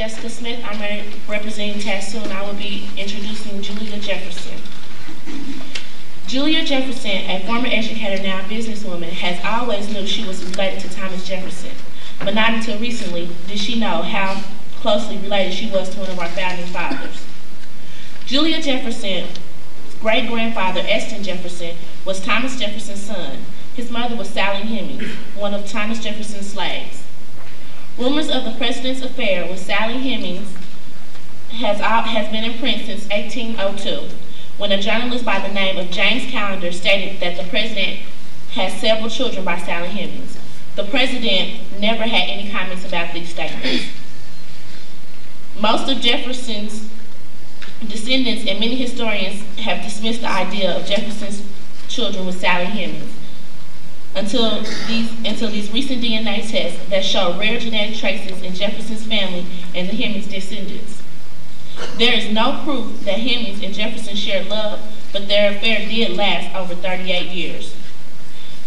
Jessica Smith. I'm representing TASU and I will be introducing Julia Jefferson. Julia Jefferson, a former educator, now businesswoman, has always knew she was related to Thomas Jefferson. But not until recently did she know how closely related she was to one of our founding fathers. Julia Jefferson, great-grandfather Eston Jefferson, was Thomas Jefferson's son. His mother was Sally Hemings, one of Thomas Jefferson's slaves. Rumors of the president's affair with Sally Hemings has, has been in print since 1802, when a journalist by the name of James Callender stated that the president had several children by Sally Hemings. The president never had any comments about these statements. Most of Jefferson's descendants and many historians have dismissed the idea of Jefferson's children with Sally Hemings until these, until these recent DNA tests that show rare genetic traces in Jefferson's family and the Hemings descendants. There is no proof that Hemings and Jefferson shared love, but their affair did last over 38 years.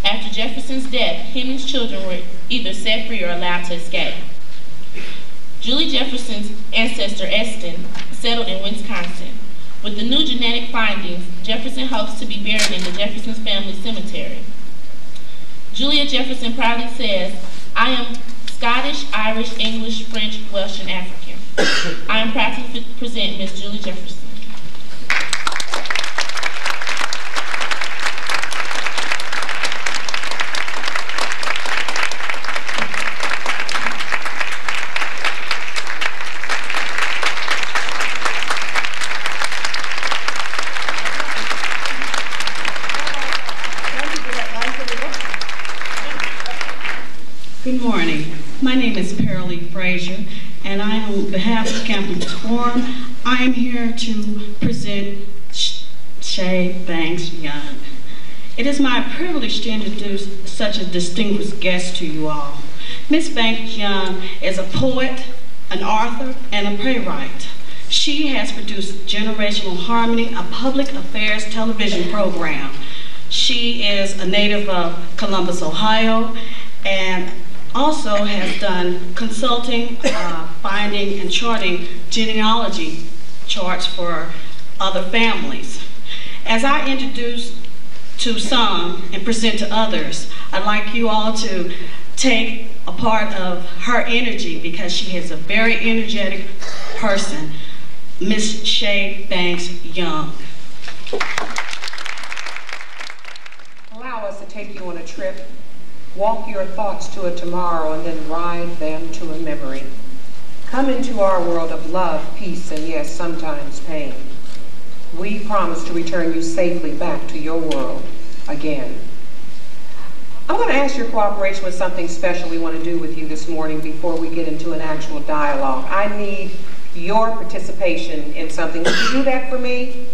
After Jefferson's death, Hemings' children were either set free or allowed to escape. Julie Jefferson's ancestor, Eston, settled in Wisconsin. With the new genetic findings, Jefferson hopes to be buried in the Jefferson's family cemetery. Julia Jefferson proudly says, I am Scottish, Irish, English, French, Welsh, and African. I am proud to present Miss Julie Jefferson. Good morning. My name is Pearlie Frazier, and I, on behalf of Campus Forum, I am here to present Shay Banks Young. It is my privilege to introduce such a distinguished guest to you all. Miss Banks Young is a poet, an author, and a playwright. She has produced Generational Harmony, a public affairs television program. She is a native of Columbus, Ohio, and also has done consulting, uh, finding, and charting genealogy charts for other families. As I introduce to some and present to others, I'd like you all to take a part of her energy because she is a very energetic person, Miss Shay Banks Young. Allow us to take you on a trip Walk your thoughts to a tomorrow and then ride them to a memory. Come into our world of love, peace, and yes, sometimes pain. We promise to return you safely back to your world again. I'm going to ask your cooperation with something special we want to do with you this morning before we get into an actual dialogue. I need your participation in something. Would you do that for me?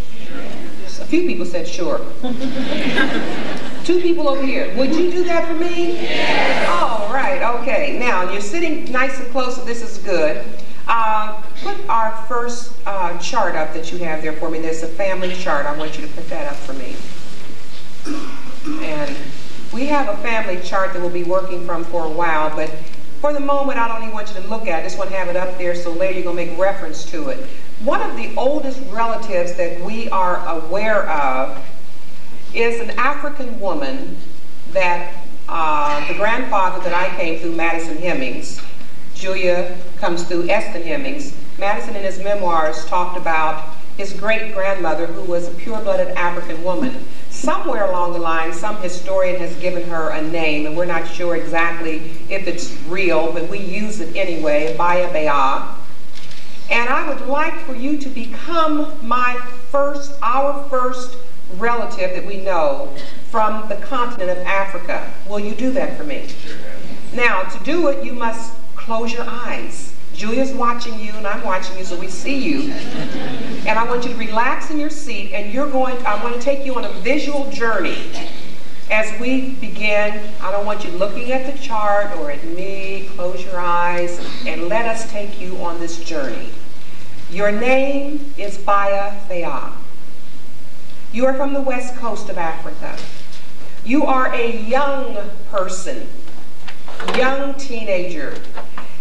A few people said sure. Two people over here. Would you do that for me? Yes. All right, okay. Now, you're sitting nice and close, so this is good. Uh, put our first uh, chart up that you have there for me. There's a family chart. I want you to put that up for me. And we have a family chart that we'll be working from for a while, but for the moment, I don't even want you to look at it. I just want to have it up there so later you're going to make reference to it. One of the oldest relatives that we are aware of is an African woman that uh, the grandfather that I came through, Madison Hemings, Julia comes through Eston Hemings. Madison in his memoirs talked about his great-grandmother who was a pure-blooded African woman. Somewhere along the line, some historian has given her a name, and we're not sure exactly if it's real, but we use it anyway, Baya Baya. And I would like for you to become my first, our first relative that we know from the continent of Africa. Will you do that for me? Now, to do it, you must close your eyes. Julia's watching you and I'm watching you so we see you. And I want you to relax in your seat and you're going, I want to take you on a visual journey. As we begin, I don't want you looking at the chart or at me, close your eyes and let us take you on this journey. Your name is Baya Thea. You are from the west coast of Africa. You are a young person, young teenager.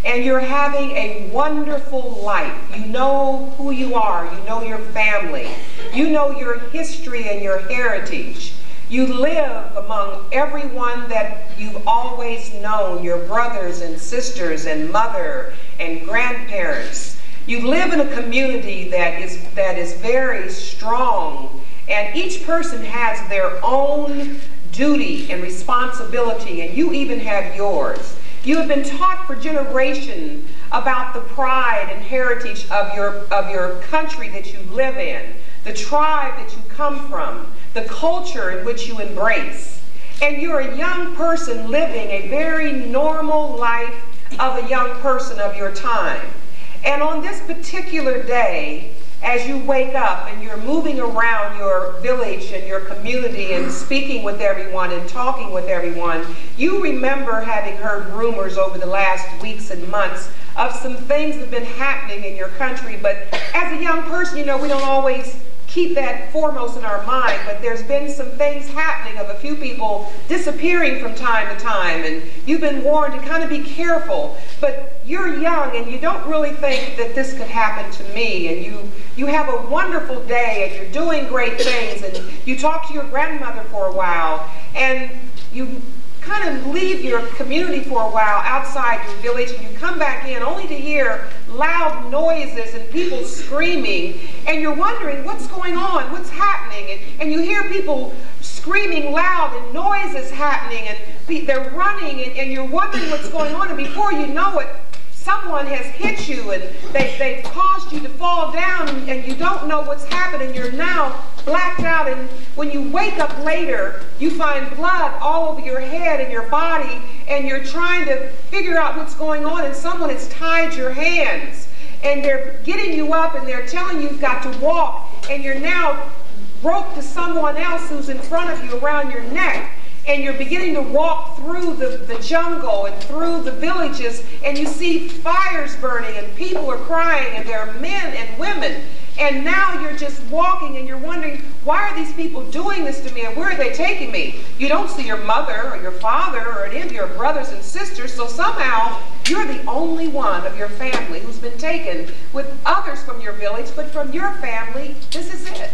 and you're having a wonderful life. You know who you are, you know your family, you know your history and your heritage. You live among everyone that you've always known, your brothers and sisters and mother and grandparents. You live in a community that is, that is very strong, and each person has their own duty and responsibility, and you even have yours. You have been taught for generations about the pride and heritage of your, of your country that you live in, the tribe that you come from, the culture in which you embrace. And you're a young person living a very normal life of a young person of your time. And on this particular day, as you wake up and you're moving around your village and your community and speaking with everyone and talking with everyone, you remember having heard rumors over the last weeks and months of some things that have been happening in your country. But as a young person, you know, we don't always keep that foremost in our mind, but there's been some things happening of a few people disappearing from time to time, and you've been warned to kind of be careful. But you're young and you don't really think that this could happen to me, and you, you have a wonderful day and you're doing great things, and you talk to your grandmother for a while, and you kind of leave your community for a while outside your village and you come back in only to hear loud noises and people screaming. And you're wondering what's going on, what's happening. And, and you hear people screaming loud and noises happening and they're running and, and you're wondering what's going on. And before you know it someone has hit you and they, they've caused you to fall down and, and you don't know what's happening. You're now blacked out and when you wake up later, you find blood all over your head and your body and you're trying to figure out what's going on and someone has tied your hands and they're getting you up and they're telling you you've got to walk and you're now roped to someone else who's in front of you around your neck and you're beginning to walk through the, the jungle and through the villages and you see fires burning and people are crying and there are men and women. And now you're just walking and you're wondering why are these people doing this to me and where are they taking me? You don't see your mother or your father or any of your brothers and sisters so somehow you're the only one of your family who's been taken with others from your village but from your family this is it.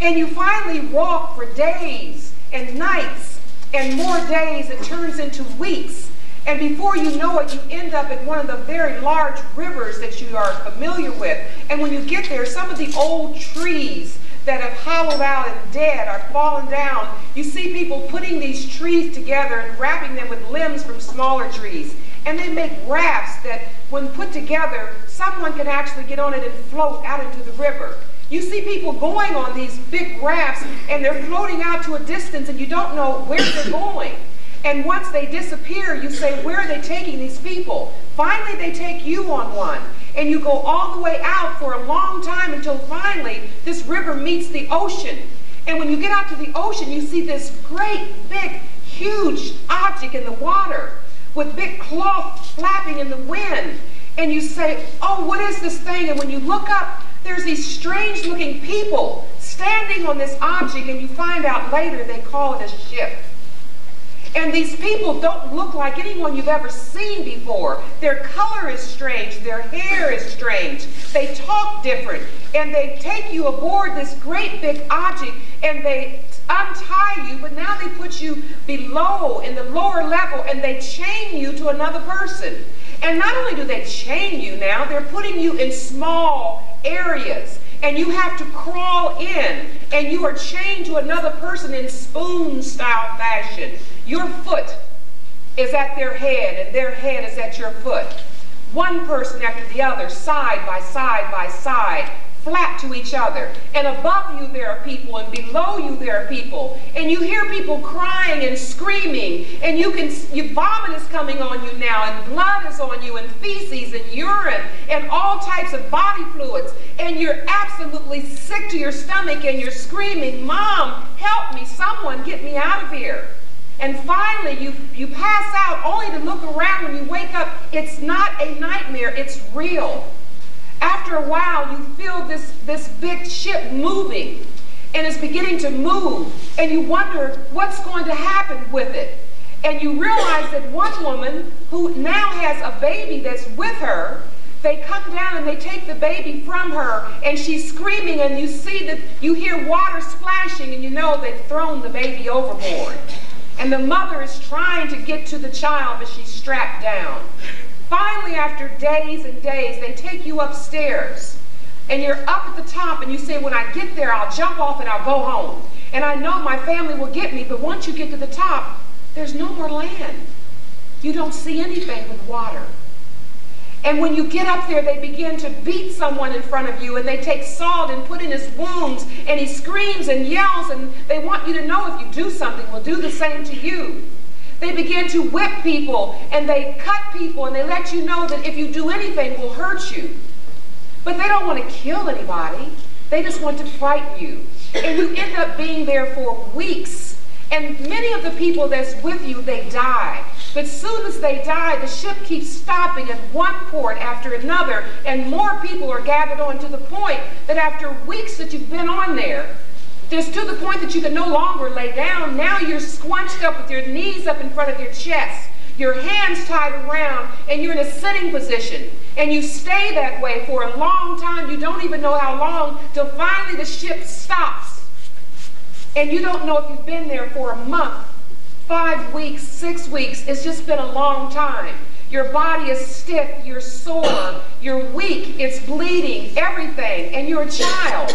And you finally walk for days and nights and more days, it turns into weeks. And before you know it, you end up at one of the very large rivers that you are familiar with. And when you get there, some of the old trees that have hollowed out and dead are fallen down. You see people putting these trees together and wrapping them with limbs from smaller trees. And they make rafts that, when put together, someone can actually get on it and float out into the river. You see people going on these big rafts and they're floating out to a distance and you don't know where they're going. And once they disappear, you say, where are they taking these people? Finally, they take you on one. And you go all the way out for a long time until finally this river meets the ocean. And when you get out to the ocean, you see this great, big, huge object in the water with big cloth flapping in the wind. And you say, oh, what is this thing? And when you look up, there's these strange looking people standing on this object and you find out later they call it a ship. And these people don't look like anyone you've ever seen before. Their color is strange. Their hair is strange. They talk different. And they take you aboard this great big object and they untie you, but now they put you below in the lower level and they chain you to another person. And not only do they chain you now, they're putting you in small areas and you have to crawl in and you are chained to another person in spoon style fashion. Your foot is at their head and their head is at your foot. One person after the other, side by side by side, flat to each other. And above you there are people, and below you there are people. And you hear people crying and screaming, and you can, your vomit is coming on you now, and blood is on you, and feces and urine, and all types of body fluids. And you're absolutely sick to your stomach, and you're screaming, Mom, help me, someone get me out of here. And finally, you, you pass out only to look around when you wake up. It's not a nightmare, it's real. After a while, you feel this, this big ship moving and it's beginning to move and you wonder what's going to happen with it. And you realize that one woman who now has a baby that's with her, they come down and they take the baby from her and she's screaming and you see that you hear water splashing and you know they've thrown the baby overboard. And the mother is trying to get to the child but she's strapped down. Finally, after days and days, they take you upstairs and you're up at the top and you say, when I get there, I'll jump off and I'll go home. And I know my family will get me, but once you get to the top, there's no more land. You don't see anything but water. And when you get up there, they begin to beat someone in front of you, and they take salt and put in his wounds, and he screams and yells, and they want you to know if you do something, we'll do the same to you. They begin to whip people, and they cut people, and they let you know that if you do anything, we'll hurt you. But they don't want to kill anybody. They just want to frighten you. And you end up being there for weeks. And many of the people that's with you, they die. But soon as they die, the ship keeps stopping at one port after another, and more people are gathered on to the point that after weeks that you've been on there, there's to the point that you can no longer lay down. Now you're squunched up with your knees up in front of your chest, your hands tied around, and you're in a sitting position. And you stay that way for a long time. You don't even know how long, till finally the ship stops. And you don't know if you've been there for a month five weeks, six weeks. It's just been a long time. Your body is stiff, you're sore, you're weak, it's bleeding, everything, and you're a child.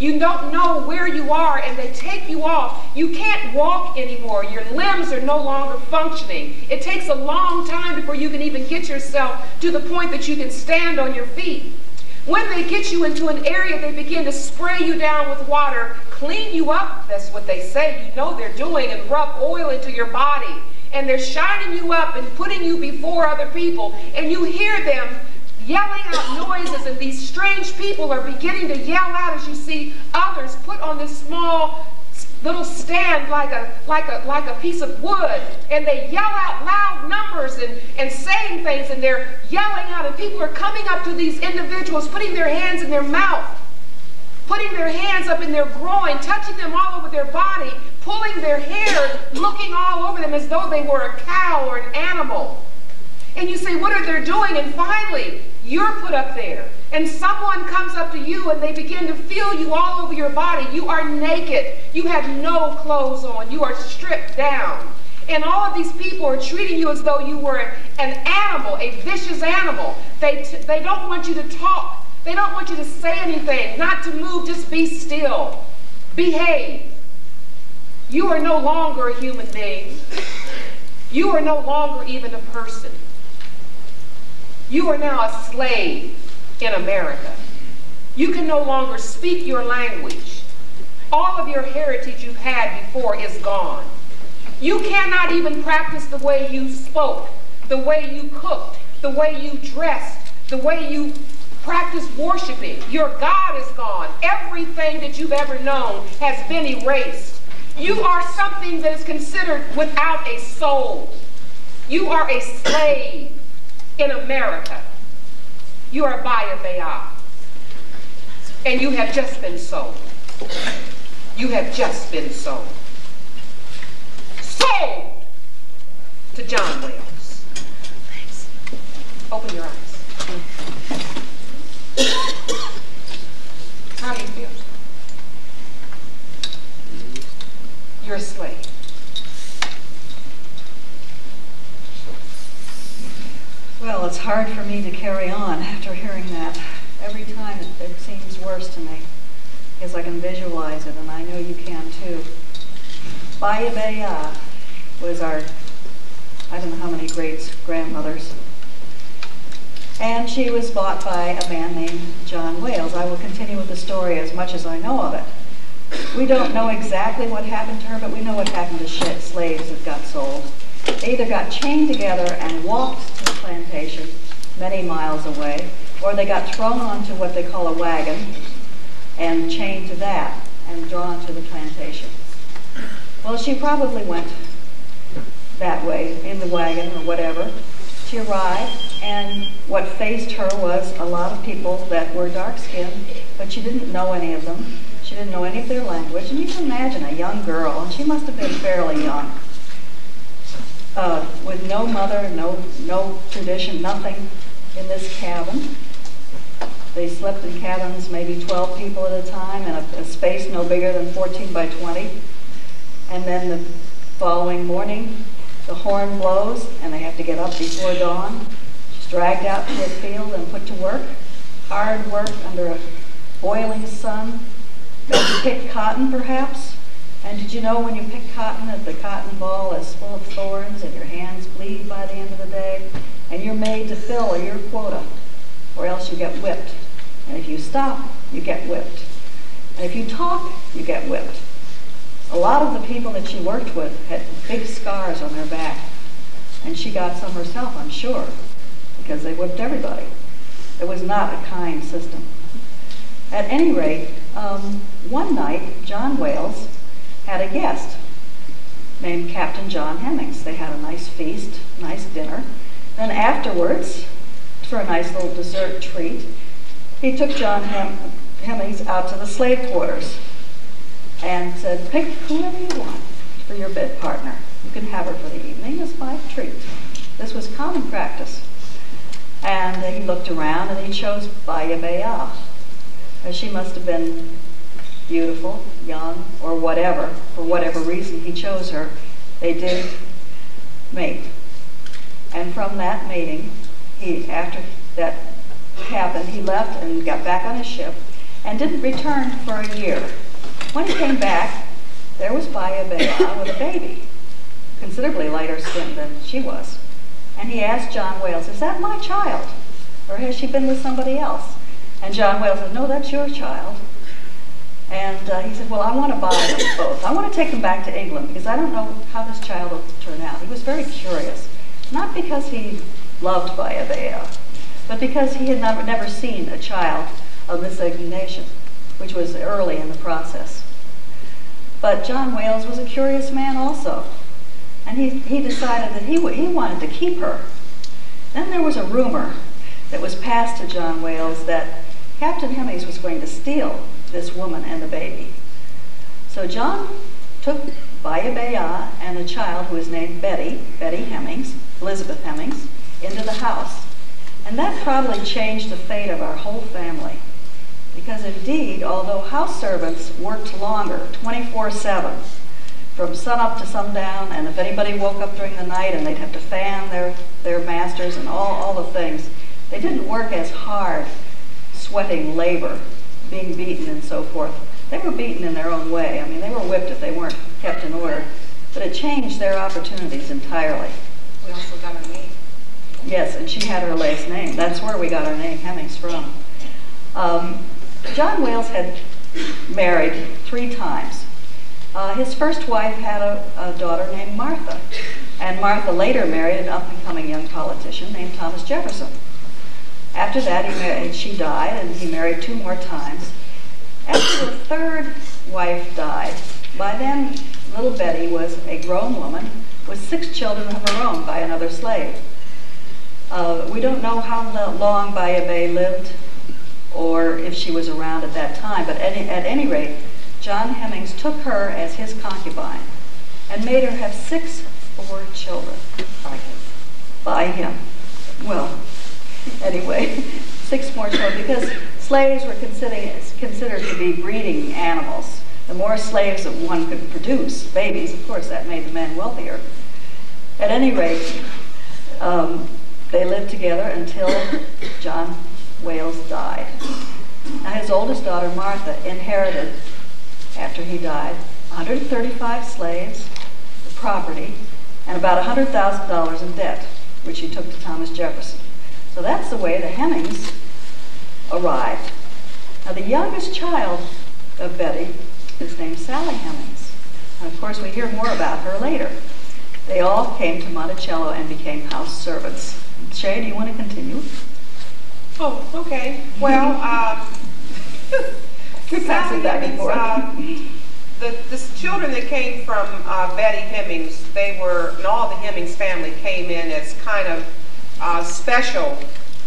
You don't know where you are, and they take you off. You can't walk anymore. Your limbs are no longer functioning. It takes a long time before you can even get yourself to the point that you can stand on your feet. When they get you into an area, they begin to spray you down with water, clean you up, that's what they say, you know they're doing, and rub oil into your body. And they're shining you up and putting you before other people. And you hear them yelling out noises, and these strange people are beginning to yell out as you see others put on this small little stand like a like a like a piece of wood. And they yell out loud numbers and and saying things and they're yelling out and people are coming up to these individuals putting their hands in their mouth putting their hands up in their groin touching them all over their body pulling their hair looking all over them as though they were a cow or an animal and you say what are they doing and finally you're put up there and someone comes up to you and they begin to feel you all over your body. You are naked. You have no clothes on. You are stripped down. And all of these people are treating you as though you were an animal, a vicious animal. They, they don't want you to talk. They don't want you to say anything, not to move, just be still. Behave. You are no longer a human being. You are no longer even a person. You are now a slave in America. You can no longer speak your language. All of your heritage you've had before is gone. You cannot even practice the way you spoke, the way you cooked, the way you dressed, the way you practiced worshiping. Your God is gone. Everything that you've ever known has been erased. You are something that is considered without a soul. You are a slave in America. You are a Baya Baya. And you have just been sold. You have just been sold. Sold to John. Thanks. Open your eyes. How do you feel? You're a slave. Well, it's hard for me to carry on after hearing that. Every time it, it seems worse to me because I can visualize it, and I know you can too. Baya Baya was our, I don't know how many greats grandmothers. And she was bought by a man named John Wayles. I will continue with the story as much as I know of it. We don't know exactly what happened to her, but we know what happened to slaves that got sold. Either got chained together and walked to the plantation many miles away, or they got thrown onto what they call a wagon and chained to that and drawn to the plantation. Well, she probably went that way in the wagon or whatever. She arrived, and what faced her was a lot of people that were dark-skinned, but she didn't know any of them. She didn't know any of their language, and you can imagine a young girl, and she must have been fairly young. Uh, with no mother, no, no tradition, nothing in this cabin. They slept in cabins, maybe 12 people at a time, in a, a space no bigger than 14 by 20. And then the following morning, the horn blows, and they have to get up before dawn. She's dragged out to a field and put to work. Hard work under a boiling sun. Maybe pick cotton, perhaps. And did you know when you pick cotton that the cotton ball is full of thorns and your hands bleed by the end of the day? And you're made to fill your quota, or else you get whipped. And if you stop, you get whipped. And if you talk, you get whipped. A lot of the people that she worked with had big scars on their back. And she got some herself, I'm sure, because they whipped everybody. It was not a kind system. At any rate, um, one night, John Wayles had a guest named Captain John Hemings. They had a nice feast, nice dinner. Then afterwards, for a nice little dessert treat, he took John Hem Hemings out to the slave quarters and said, pick whoever you want for your bed partner. You can have her for the evening as my treat. This was common practice. And he looked around and he chose Baya Baya. She must have been beautiful, young, or whatever. For whatever reason he chose her, they did mate. And from that mating, he, after that happened, he left and got back on his ship and didn't return for a year. When he came back, there was Baya Baya with a baby, considerably lighter skinned than she was. And he asked John Wayles, is that my child? Or has she been with somebody else? And John Wayles said, no, that's your child. And uh, he said, well, I want to buy them both. I want to take them back to England because I don't know how this child will turn out. He was very curious, not because he loved Baya Baya, but because he had never, never seen a child of miscegenation, which was early in the process. But John Wayles was a curious man also, and he, he decided that he, he wanted to keep her. Then there was a rumor that was passed to John Wayles that Captain Hemings was going to steal this woman and the baby. So John took Baya Baya and a child who was named Betty, Betty Hemings, Elizabeth Hemings, into the house. And that probably changed the fate of our whole family. Because indeed, although house servants worked longer, 24-7, from sunup to sundown, and if anybody woke up during the night and they'd have to fan their, their masters and all, all the things, they didn't work as hard, sweating labor, being beaten and so forth. They were beaten in their own way. I mean, they were whipped if they weren't kept in order. But it changed their opportunities entirely. We also got a name. Yes, and she had her last name. That's where we got our name Hemings from. Um, John Wayles had married three times. Uh, his first wife had a, a, daughter named Martha, and Martha later married an up-and-coming young politician named Thomas Jefferson. After that, he married, she died, and he married two more times. After the third wife died, by then little Betty was a grown woman with six children of her own by another slave. Uh, we don't know how long Baya Bay lived or if she was around at that time, but at any, at any rate, John Hemings took her as his concubine and made her have six more children by him. Well, anyway, six more children because slaves were considered, considered to be breeding animals. The more slaves that one could produce, babies, of course, that made the men wealthier. At any rate, um, they lived together until John Wayles died. Now, his oldest daughter, Martha, inherited, after he died, 135 slaves, property, and about $100,000 in debt, which he took to Thomas Jefferson. So that's the way the Hemings arrived. Now, the youngest child of Betty is named Sally Hemings. And of course, we hear more about her later. They all came to Monticello and became house servants. Shay, do you want to continue? Oh, okay. Well, uh, it back. Uh, the, the children that came from uh, Betty Hemings, they were, and all the Hemings family came in as kind of uh, special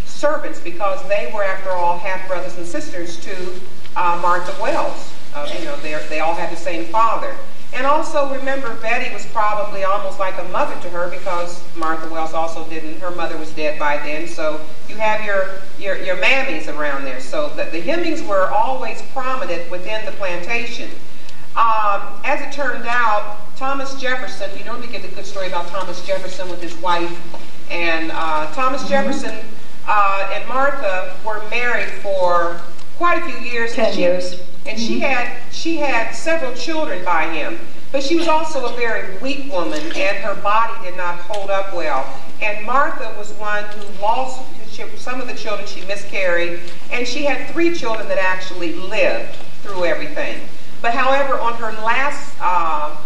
servants because they were, after all, half brothers and sisters to uh, Martha Wells. Uh, you know, they they all had the same father. And also remember, Betty was probably almost like a mother to her because Martha Wells also didn't, her mother was dead by then. So you have your, your, your mammies around there. So the, the were always prominent within the plantation. Um, as it turned out, Thomas Jefferson, you me get a good story about Thomas Jefferson with his wife. And uh, Thomas mm -hmm. Jefferson uh, and Martha were married for quite a few years. Ten she, years. And she mm-hmm. had she had several children by him. But she was also a very weak woman, and her body did not hold up well. And Martha was one who lost some of the children she miscarried, and she had three children that actually lived through everything. But however, on her last uh,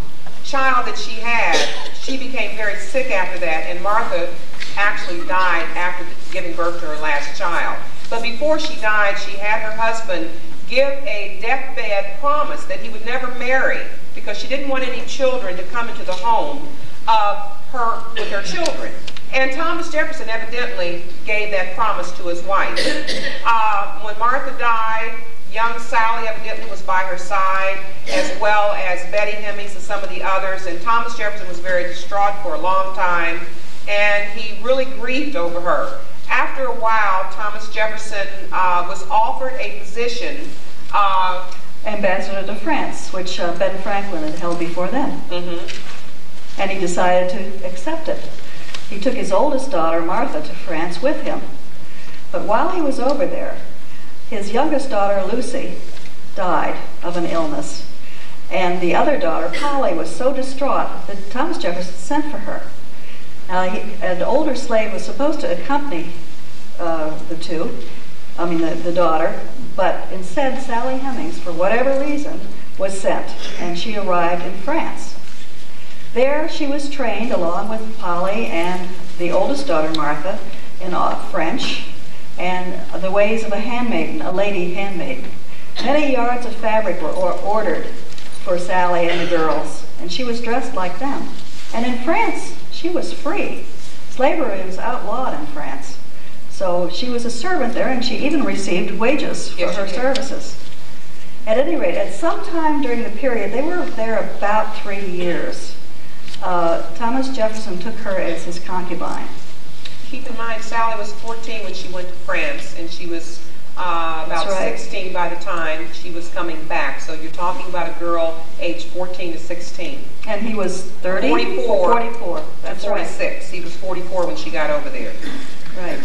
child that she had, she became very sick after that, and Martha actually died after giving birth to her last child. But before she died, she had her husband give a deathbed promise that he would never marry because she didn't want any children to come into the home of her with her children. And Thomas Jefferson evidently gave that promise to his wife. Uh, when Martha died, Young Sally evidently was by her side, as well as Betty Hemings and some of the others. And Thomas Jefferson was very distraught for a long time, and he really grieved over her. After a while, Thomas Jefferson uh, was offered a position. Uh, Ambassador to France, which uh, Ben Franklin had held before then. Mm -hmm. And he decided to accept it. He took his oldest daughter, Martha, to France with him. But while he was over there, his youngest daughter, Lucy, died of an illness. And the other daughter, Polly, was so distraught that Thomas Jefferson sent for her. Now, he, an older slave was supposed to accompany uh, the two, I mean the, the daughter, but instead Sally Hemings, for whatever reason, was sent, and she arrived in France. There she was trained along with Polly and the oldest daughter, Martha, in uh, French, and the ways of a handmaiden, a lady handmaiden. Many yards of fabric were or ordered for Sally and the girls, and she was dressed like them. And in France, she was free. Slavery was outlawed in France. So she was a servant there, and she even received wages for yes, her services. At any rate, at some time during the period, they were there about three years, uh, Thomas Jefferson took her as his concubine keep in mind, Sally was 14 when she went to France, and she was uh, about right. 16 by the time she was coming back. So you're talking about a girl aged 14 to 16. And he was 30? 44. 44. That's 46. Right. He was 44 when she got over there. Right.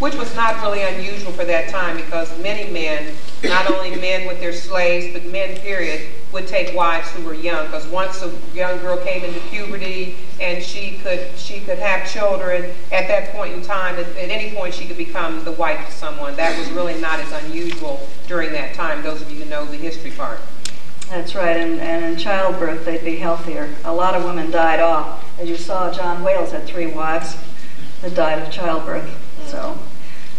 Which was not really unusual for that time because many men, not only men with their slaves, but men, period, would take wives who were young because once a young girl came into puberty and she could she could have children at that point in time at, at, any point she could become the wife of someone. That was really not as unusual during that time. Those of you who know the history part. That's right and, and in childbirth they'd be healthier. A lot of women died off. As you saw John Wayles had three wives that died of childbirth. Mm. so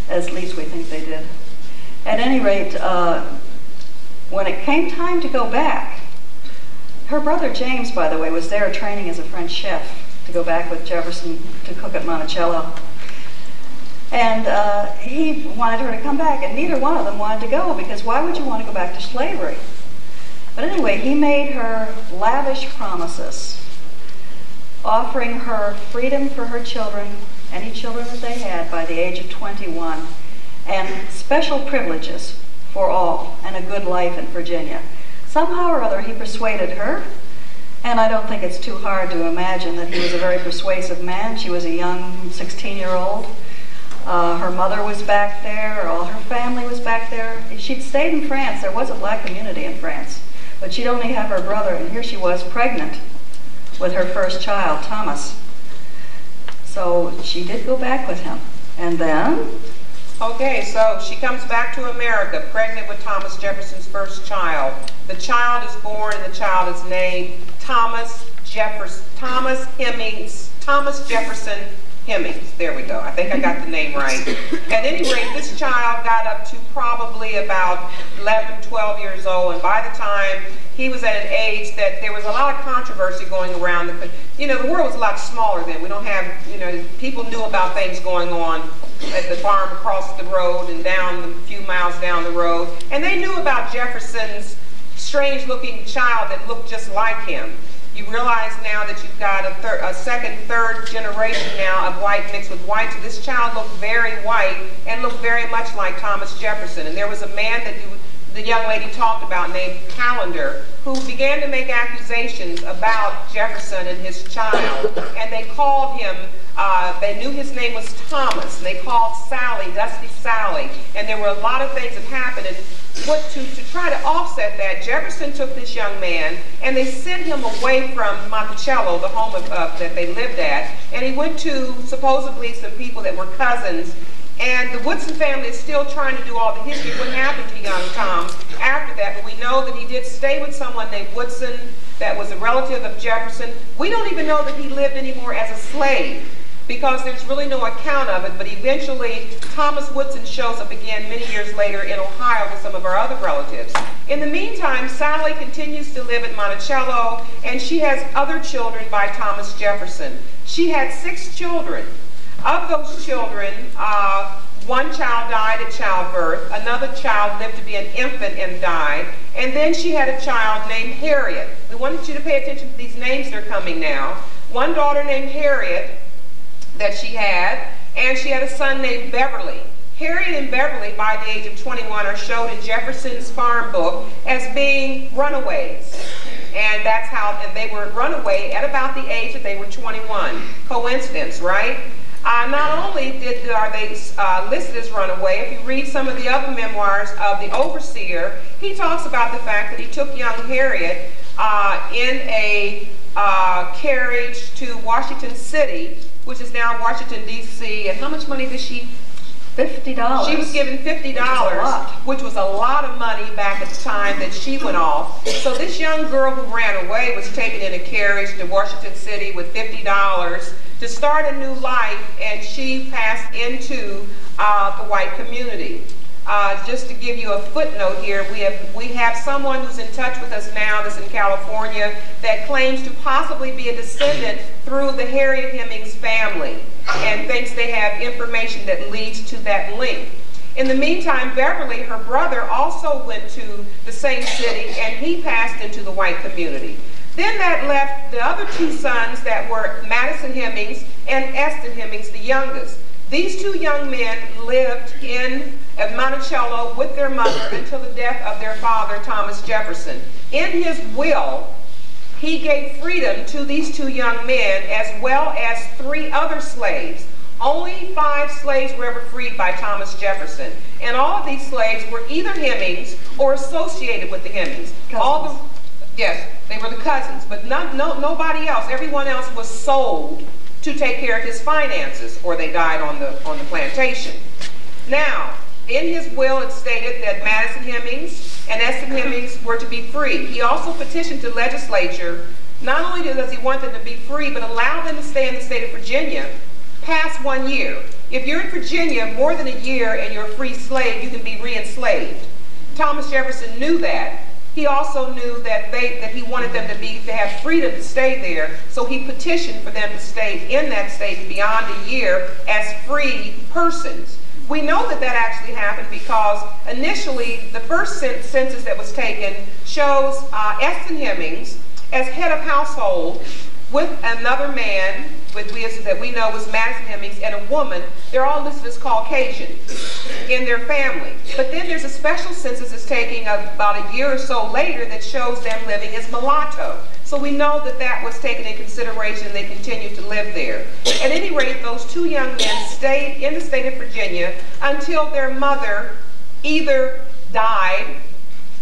at least we think they did. At any rate uh, when it came time to go back, her brother James, by the way, was there training as a French chef to go back with Jefferson to cook at Monticello. And uh, he wanted her to come back, and neither one of them wanted to go because why would you want to go back to slavery? But anyway, he made her lavish promises, offering her freedom for her children, any children that they had by the age of 21, and special privileges for all and a good life in Virginia. Somehow or other, he persuaded her, and I don't think it's too hard to imagine that he was a very persuasive man. She was a young 16-year-old. Uh, her mother was back there, all her family was back there. She'd stayed in France. There was a black community in France, but she'd only have her brother, and here she was pregnant with her first child, Thomas. So she did go back with him. And then Okay, so she comes back to America, pregnant with Thomas Jefferson's first child. The child is born and the child is named Thomas Jefferson, Thomas Hemings, Thomas Jefferson Hemings. There we go. I think I got the name right. At any rate, this child got up to probably about 11, 12 years old, and by the time he was at an age that there was a lot of controversy going around. The, you know, the world was a lot smaller then. We don't have, you know, people knew about things going on at the farm across the road and down a few miles down the road. And they knew about Jefferson's strange looking child that looked just like him. You realize now that you've got a, third, a second, third generation now of white mixed with white. So this child looked very white and looked very much like Thomas Jefferson. And there was a man that you, the young lady talked about named Callender who began to make accusations about Jefferson and his child. And they called him uh, they knew his name was Thomas. And they called Sally, Dusty Sally. And there were a lot of things that happened. And what to, to try to offset that, Jefferson took this young man and they sent him away from Monticello, the home of, uh, that they lived at. And he went to supposedly some people that were cousins. And the Woodson family is still trying to do all the history of what happened to young Tom after that. But we know that he did stay with someone named Woodson that was a relative of Jefferson. We don't even know that he lived anymore as a slave because there's really no account of it, but eventually Thomas Woodson shows up again many years later in Ohio with some of our other relatives. In the meantime, Sally continues to live at Monticello, and she has other children by Thomas Jefferson. She had six children. Of those children, uh, one child died at childbirth, another child lived to be an infant and died, and then she had a child named Harriet. We wanted you to pay attention to these names that are coming now. One daughter named Harriet, that she had, and she had a son named Beverly. Harriet and Beverly, by the age of 21, are shown in Jefferson's farm book as being runaways. And that's how, and they were runaway at about the age that they were 21. Coincidence, right? Uh, not only did are they uh, listed as runaway, if you read some of the other memoirs of the overseer, he talks about the fact that he took young Harriet uh, in a uh, carriage to Washington City which is now Washington, D.C. And how much money did she? $50. She was given $50, which was a lot of money back at the time that she went off. So this young girl who ran away was taken in a carriage to Washington City with $50 to start a new life, and she passed into uh, the white community. Uh, just to give you a footnote here, we have, we have someone who's in touch with us now that's in California that claims to possibly be a descendant through the Harriet Hemings family and thinks they have information that leads to that link. In the meantime, Beverly, her brother, also went to the same city and he passed into the white community. Then that left the other two sons that were Madison Hemings and Eston Hemings, the youngest. These two young men lived in Monticello with their mother until the death of their father, Thomas Jefferson. In his will, he gave freedom to these two young men as well as three other slaves. Only five slaves were ever freed by Thomas Jefferson. And all of these slaves were either Hemings or associated with the Hemings. Cousins. All the, yes, they were the cousins, but not, no, nobody else. Everyone else was sold to take care of his finances, or they died on the, on the plantation. Now, in his will, it stated that Madison Hemings and Eston Hemings were to be free. He also petitioned the legislature, not only does he want them to be free, but allow them to stay in the state of Virginia past one year. If you're in Virginia more than a year and you're a free slave, you can be re-enslaved. Thomas Jefferson knew that, he also knew that they that he wanted them to be to have freedom to stay there. So he petitioned for them to stay in that state beyond a year as free persons. We know that that actually happened because initially the first census that was taken shows uh, Eston Hemings as head of household with another man with we, that we know was Madison Hemings and a woman, they're all listed as Caucasian in their family. But then there's a special census that's taking about a year or so later that shows them living as mulatto. So we know that that was taken in consideration they continue to live there. At any rate, those two young men stayed in the state of Virginia until their mother either died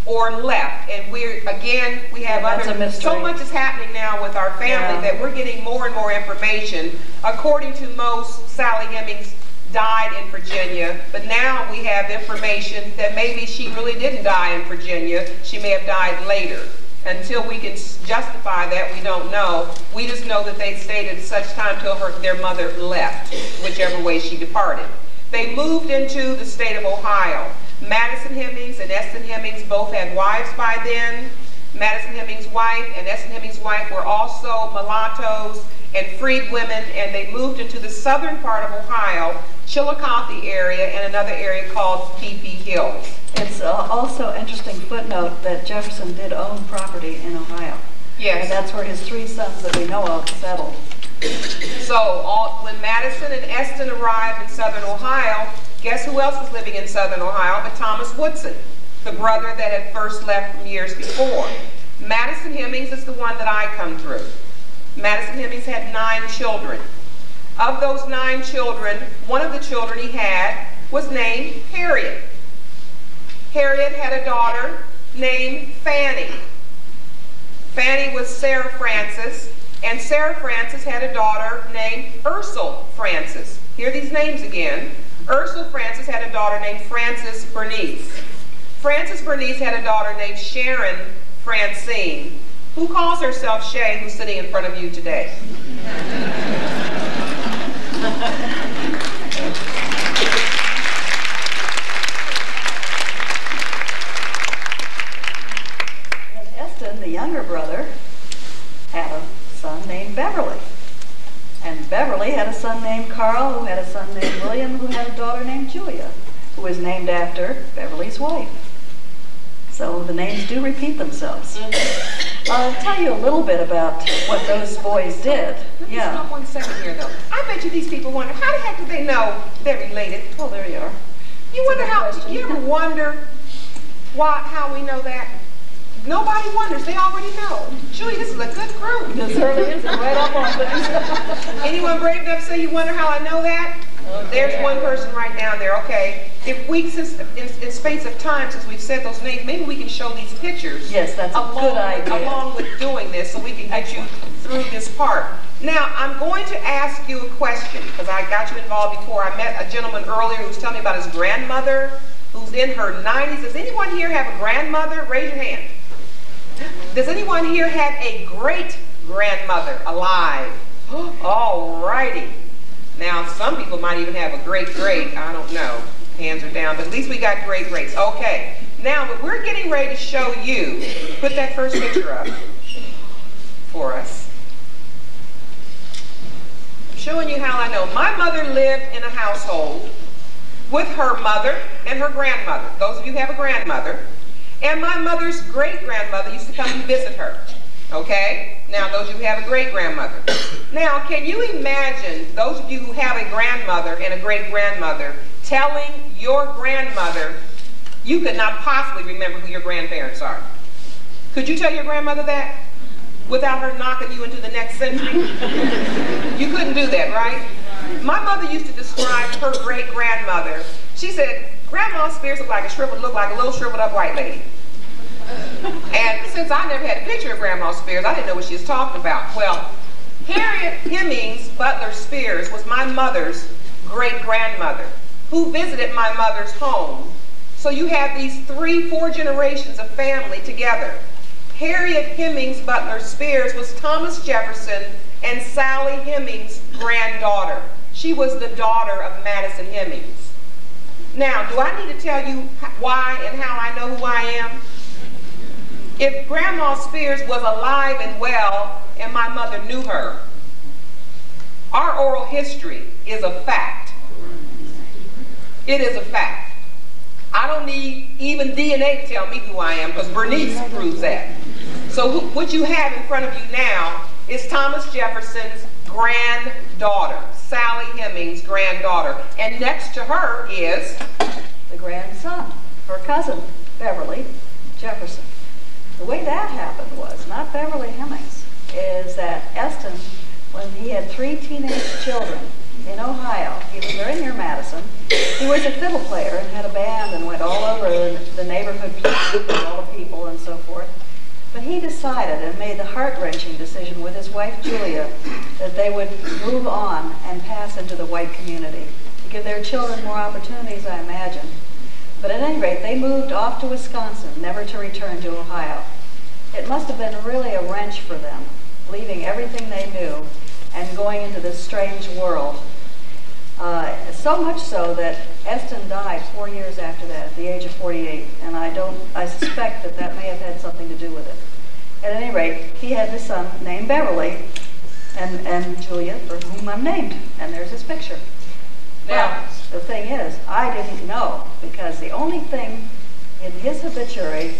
or left. And we're, again, we have that's other, so much is happening now with our family Yeah. that we're getting more and more information. According to most, Sally Hemings died in Virginia, but now we have information that maybe she really didn't die in Virginia. She may have died later. Until we can justify that, we don't know. We just know that they stayed at such time till her, their mother left, whichever way she departed. They moved into the state of Ohio. Madison Hemings and Eston Hemings both had wives by then. Madison Hemings' wife and Eston Hemings' wife were also mulattoes and freed women, and they moved into the southern part of Ohio Chillicothe area, and another area called Pee Hills. It's uh, also interesting footnote that Jefferson did own property in Ohio. And that's where his three sons that we know of settled. So all, when Madison and Eston arrived in southern Ohio, guess who else was living in southern Ohio but Thomas Woodson, the brother that had first left from years before. Madison Hemings is the one that I come through. Madison Hemings had nine children. Of those nine children, one of the children he had was named Harriet. Harriet had a daughter named Fanny. Fanny was Sarah Francis, and Sarah Francis had a daughter named Ursel Francis. Hear these names again. Ursel Francis had a daughter named Frances Bernice. Frances Bernice had a daughter named Sharon Francine, who calls herself Shay, who's sitting in front of you today. And Eston, the younger brother, had a son named Beverly. Beverly had a son named Carl, who had a son named William, who had a daughter named Julia, who was named after Beverly's wife. So the names do repeat themselves. Mm-hmm. I'll tell you a little bit about what those boys did. Let me Yeah. stop one second here, though. I bet you these people wonder, how the heck do they know they're related? Well, there you are. You wonder how, question. you ever wonder why, how we know that? Nobody wonders, they already know. Julie, this is a good group. This certainly is right up on things. Anyone brave enough to say you wonder how I know that? Oh, There's one person right down there, okay. If we, since, in, in space of time, since we've said those names, maybe we can show these pictures. Yes, that's a good idea. Along with doing this, so we can get you through this part. Now, I'm going to ask you a question, because I got you involved before. I met a gentleman earlier who was telling me about his grandmother, who's in her 90s. Does anyone here have a grandmother? Raise your hand. Does anyone here have a great grandmother alive? All righty. Now, some people might even have a great great. I don't know. Hands are down, but at least we got great greats. Okay. Now, what we're getting ready to show you, put that first picture up for us. I'm showing you how I know. My mother lived in a household with her mother and her grandmother. Those of you who have a grandmother. And my mother's great grandmother used to come and visit her. Okay? Now, those of you who have a great grandmother. Now, can you imagine those of you who have a grandmother and a great grandmother telling your grandmother you could not possibly remember who your grandparents are? Could you tell your grandmother that without her knocking you into the next century? you couldn't do that, right? My mother used to describe her great grandmother. She said, Grandma Spears looked like a shriveled, looked like a little shriveled up white lady. And since I never had a picture of Grandma Spears, I didn't know what she was talking about. Well, Harriet Hemings Butler Spears was my mother's great grandmother who visited my mother's home. So you have these three, four generations of family together. Harriet Hemings Butler Spears was Thomas Jefferson and Sally Hemings' granddaughter. She was the daughter of Madison Hemings. Now, do I need to tell you why and how I know who I am? If Grandma Spears was alive and well and my mother knew her, our oral history is a fact. It is a fact. I don't need even DNA to tell me who I am because Bernice proves that. So who, what you have in front of you now is Thomas Jefferson's granddaughter, Sally Hemings' granddaughter. And next to her is the grandson, her cousin, Beverly Jefferson. The way that happened was, not Beverly Hemings, is that Eston, when he had three teenage children in Ohio, he was very near Madison, he was a fiddle player and had a band and went all over the, the neighborhood with all the people and so forth. But he decided and made the heart-wrenching decision with his wife Julia that they would move on and pass into the white community to give their children more opportunities, I imagine. But at any rate, they moved off to Wisconsin, never to return to Ohio. It must have been really a wrench for them, leaving everything they knew and going into this strange world. Uh, so much so that Eston died four years after that, at the age of 48, and I don't, I suspect that that may have had something to do with it. At any rate, he had this son named Beverly, and, and Julia, for whom I'm named, and there's his picture. now. the thing is, I didn't know because the only thing in his obituary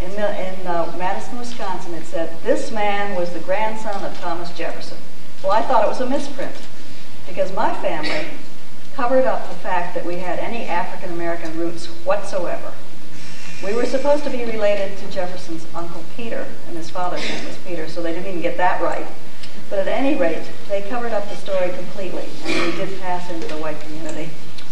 in, in uh, Madison, Wisconsin, it said, this man was the grandson of Thomas Jefferson. Well, I thought it was a misprint because my family covered up the fact that we had any African American roots whatsoever. We were supposed to be related to Jefferson's uncle Peter, and his father's name was Peter, so they didn't even get that right. But at any rate, they covered up the story completely, and we did pass into the white community.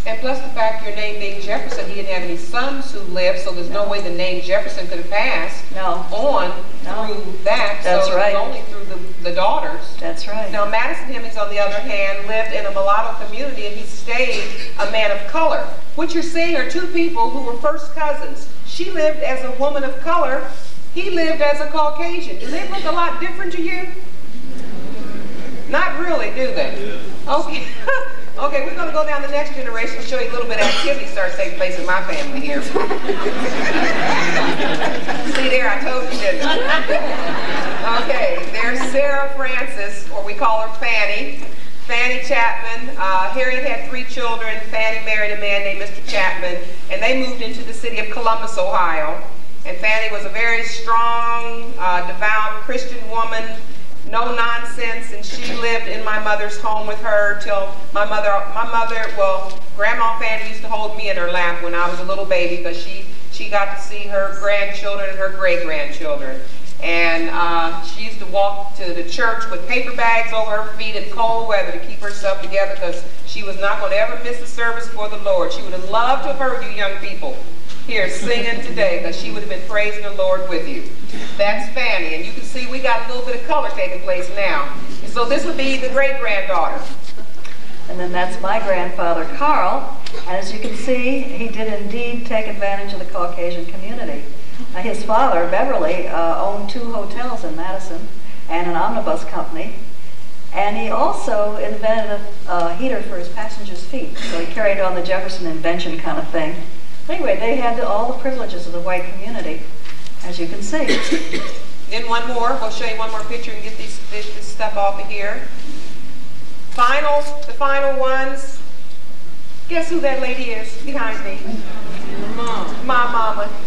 And plus the fact your name being Jefferson, he didn't have any sons who lived, so there's no way the name Jefferson could have passed No, on No. through that. That's so right. it was only through the, the daughters. that's right. Now, Madison Hemings, on the other hand, lived in a mulatto community and he stayed a man of color. What you're seeing are two people who were first cousins. She lived as a woman of color. He lived as a Caucasian. Do they look a lot different to you? Not really, do they? Okay. okay, we're going to go down the next generation and show you a little bit of activity starts taking place in my family here. See there, I told you, didn't I? Okay, there's Sarah Francis, or we call her Fanny. Fanny Chapman. Uh, Harriet had three children. Fanny married a man named Mr. Chapman, and they moved into the city of Columbus, Ohio. And Fanny was a very strong, uh, devout Christian woman, no nonsense, and she lived in my mother's home with her till my mother, my mother, well, Grandma Fanny used to hold me in her lap when I was a little baby because she, she got to see her grandchildren and her great-grandchildren. And uh, she used to walk to the church with paper bags over her feet in cold weather to keep herself together because she was not going to ever miss a service for the Lord. She would have loved to have heard you young people here singing today because she would have been praising the Lord with you. That's Fanny. And you can see we got a little bit of color taking place now. And so this would be the great-granddaughter. And then that's my grandfather, Carl. And as you can see, he did indeed take advantage of the Caucasian community. Uh, his father, Beverly, uh, owned two hotels in Madison and an omnibus company. And he also invented a, a heater for his passengers' feet. So he carried on the Jefferson invention kind of thing. Anyway, they had all the privileges of the white community, as you can see. Then one more. We'll show you one more picture and get these, this, this stuff off of here. Finals, the final ones. Guess who that lady is behind me? Mom. My mama.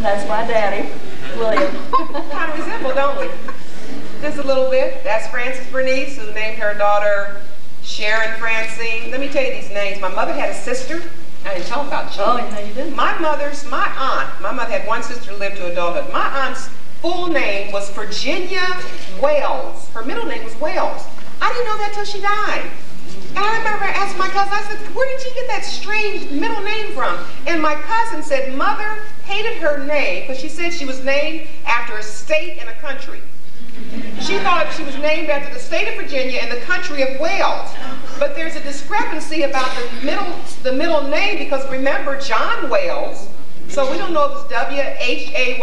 That's my daddy, William. kind of resemble, don't we? Just a little bit. That's Frances Bernice, who named her daughter Sharon Francine. Let me tell you these names. My mother had a sister. I didn't tell them about you. Oh, no, you didn't. My mother's, my aunt, my mother had one sister who lived to adulthood. My aunt's full name was Virginia Wells. Her middle name was Wells. I didn't know that till she died. And I remember asking my cousin, I said, where did you get that strange middle name from? And my cousin said, mother hated her name because she said she was named after a state and a country. She thought she was named after the state of Virginia and the country of Wales. But there's a discrepancy about the middle, the middle name because remember John Wayles. So we don't know if it's W-H-A-Y-L-E-S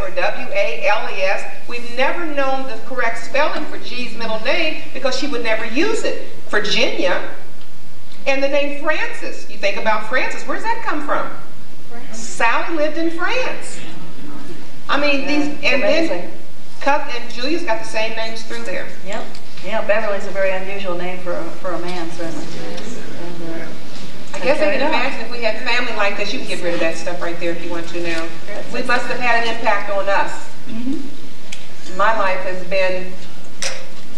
or W-A-L-E-S. We've never known the correct spelling for G's middle name because she would never use it. Virginia and the name Francis. You think about Francis, where's that come from? Sally lived in France. I mean, Yeah, these, and then amazing. Cup and Julia's got the same names through there. Yep. Yeah, Beverly's a very unusual name for a, for a man, certainly. And, uh, I guess I can imagine if we had family like this, you could get rid of that stuff right there if you want to now. We must have had an impact on us. My life has been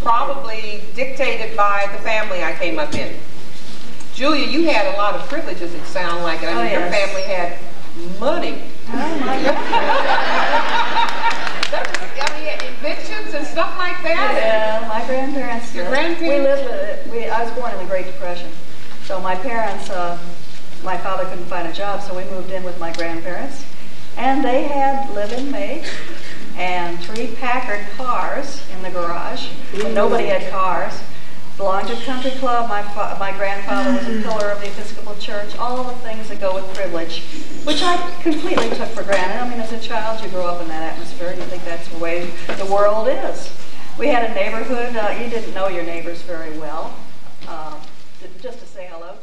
probably dictated by the family I came up in. Julia, you had a lot of privileges, it sounds like. it. I Oh, mean, your family had money. Oh, my God. I mean, inventions and stuff like that. Yeah, my grandparents. Your grandparents? We lived, we, I was born in the Great Depression. So my parents, uh, my father couldn't find a job, so we moved in with my grandparents. And they had live-in maids and three Packard cars in the garage. Nobody had cars. Belonged to a country club. My, fa- my grandfather was a pillar of the Episcopal Church. All the things that go with privilege, which I completely took for granted. I mean, as a child, you grow up in that atmosphere, and you think that's the way the world is. We had a neighborhood. Uh, you didn't know your neighbors very well, uh, just to say hello